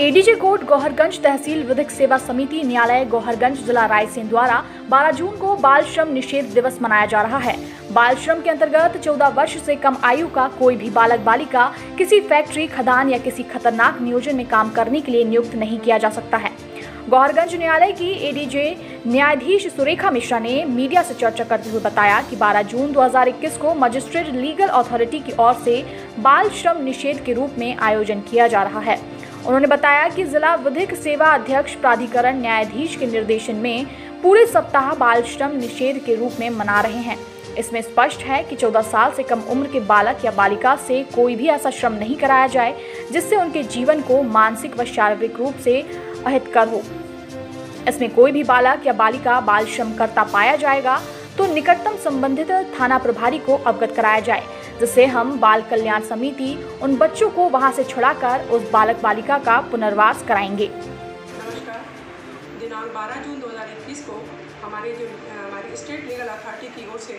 ADJ court Gauharganj तहसील विधिक सेवा समिति न्यायालय गौहरगंज जिला रायसेन द्वारा 12 जून को बाल श्रम निषेध दिवस मनाया जा रहा है। बाल श्रम के अंतर्गत 14 वर्ष से कम आयु का कोई भी बालक बालिका किसी फैक्ट्री, खदान या किसी खतरनाक नियोजन में काम करने के लिए नियुक्त नहीं किया जा सकता है। गौहरगंज न्यायालय की एडीजे न्यायाधीश सुरेखा मिश्रा ने मीडिया से चर्चा करते हुए बताया कि 12 जून 2021 को मजिस्ट्रेट लीगल अथॉरिटी की ओर से बाल श्रम निषेध के रूप में आयोजन किया जा रहा है। उन्होंने बताया कि जिला विधिक सेवा अध्यक्ष प्राधिकरण न्यायाधीश के निर्देशन में पूरे सप्ताह बाल श्रम निषेध के रूप में मना रहे हैं। इसमें स्पष्ट है कि 14 साल से कम उम्र के बालक या बालिका से कोई भी ऐसा श्रम नहीं कराया जाए, जिससे उनके जीवन को मानसिक व शारीरिक रूप से अहितकर हो। इसमें कोई भी बालक या बालिका बाल श्रम करता पाया जाएगा तो निकटतम संबंधित थाना प्रभारी को अवगत कराया जाए। जिससे हम बाल कल्याण समिति उन बच्चों को वहाँ से छुड़ाकर उस बालक बालिका का पुनर्वास कराएँगे। नमस्कार। दिनांक 12 जून 2021 को हमारे जो हमारी स्टेट लीगल अथॉरिटी की ओर से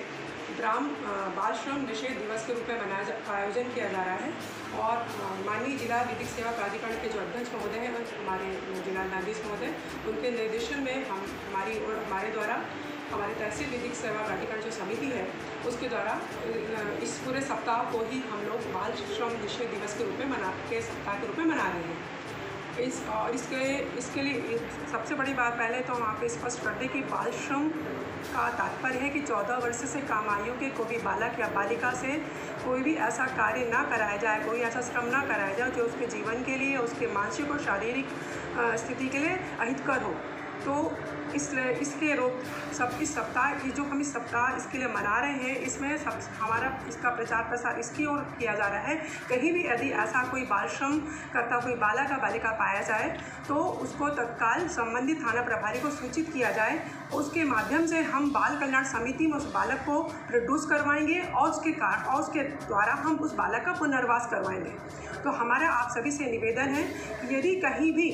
ग्राम बाल श्रम निषेध दिवस के रूप में मनाया जा, आयोजन किया जा रहा है और माननीय जिला विधिक सेवा प्राधिकरण के जो अध्यक्ष महोदय हैं, हमारे जिला न्यायाधीश महोदय, उनके निर्देशन में हम, हमारी और हमारे द्वारा हमारे तहसील विधिक सेवा प्राधिकरण जो समिति है, उसके द्वारा इस पूरे सप्ताह को ही हम लोग बाल श्रम निषेध दिवस के रूप में मना, के सप्ताह के रूप में मना रहे हैं। इस, और इसके इसके लिए सबसे बड़ी बात पहले तो हम आप स्पष्ट कर दें कि बाल श्रम का तात्पर्य है कि 14 वर्ष से कम आयु के कोई भी बालक या बालिका से कोई भी ऐसा कार्य ना कराया जाए, कोई ऐसा श्रम ना कराया जाए जो उसके जीवन के लिए, उसके मानसिक और शारीरिक स्थिति के लिए अहितकर हो। तो इसलिए इसके रोक सब इस सप्ताह, ये जो हम इस सप्ताह इसके लिए मना रहे हैं, इसमें सब, हमारा इसका प्रचार प्रसार इसकी ओर किया जा रहा है। कहीं भी यदि ऐसा कोई बाल श्रम करता कोई बालक या बालिका पाया जाए तो उसको तत्काल संबंधित थाना प्रभारी को सूचित किया जाए। उसके माध्यम से हम बाल कल्याण समिति में उस बालक को प्रोड्यूस करवाएँगे और उसके कार और उसके द्वारा हम उस बालक का पुनर्वास करवाएँगे। तो हमारा आप सभी से निवेदन है कि यदि कहीं भी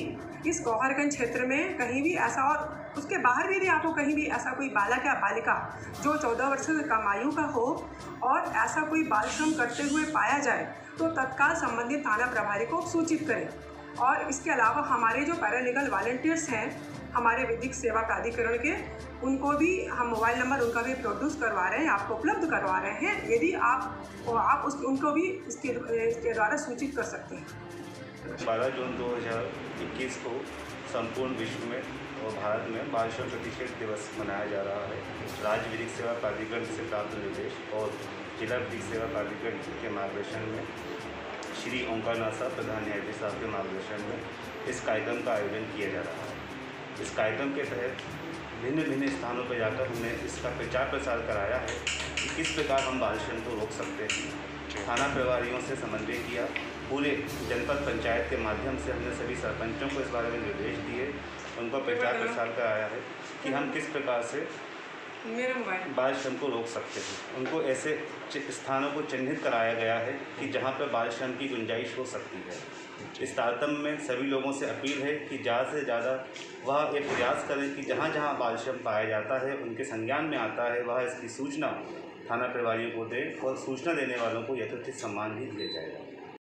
इस गौहरगंज क्षेत्र में कहीं भी ऐसा और उसके बाहर भी यदि आपको कहीं भी ऐसा कोई बालक या बालिका जो चौदह वर्ष से कम आयु का हो और ऐसा कोई बाल श्रम करते हुए पाया जाए तो तत्काल संबंधित थाना प्रभारी को सूचित करें। और इसके अलावा हमारे जो पैरालीगल वॉल्टियर्स हैं, हमारे विधिक सेवा प्राधिकरण के, उनको भी हम मोबाइल नंबर उनका भी प्रोड्यूस करवा रहे हैं, आपको उपलब्ध करवा रहे हैं, यदि आप आप उस, उनको भी इसके इसके द्वारा सूचित कर सकते हैं। 12 जून 2021 को संपूर्ण विश्व में और भारत में बाल श्रम प्रतिषेध दिवस मनाया जा रहा है। राज्य विधिक सेवा प्राधिकरण से प्राप्त निर्देश और जिला विधिक सेवा प्राधिकरण के मार्गदर्शन में श्री ओंकारनाथ साहब प्रधान न्यायाधीश साहब के मार्गदर्शन में इस कार्यक्रम का आयोजन किया जा रहा है। इस कार्यक्रम के तहत भिन्न भिन्न स्थानों पर जाकर हमने इसका प्रचार प्रसार कराया है कि किस प्रकार हम बाल श्रम को रोक सकते हैं। थाना प्रभारियों से समन्वय किया पूरे जनपद पंचायत के माध्यम से हमने सभी सरपंचों को इस बारे में निर्देश दिए उनको प्रचार प्रसार कराया है कि हम किस प्रकार से बाल श्रम को रोक सकते हैं। उनको ऐसे स्थानों को चिन्हित कराया गया है कि जहाँ पर बाल श्रम की गुंजाइश हो सकती है। इस तारतम्य में सभी लोगों से अपील है कि ज़्यादा से ज़्यादा वह एक प्रयास करें कि जहाँ जहाँ बाल श्रम पाया जाता है उनके संज्ञान में आता है वह इसकी सूचना थाना प्रभारियों को दें और सूचना देने वालों को यथोचित सम्मान भी दिया जाएगा।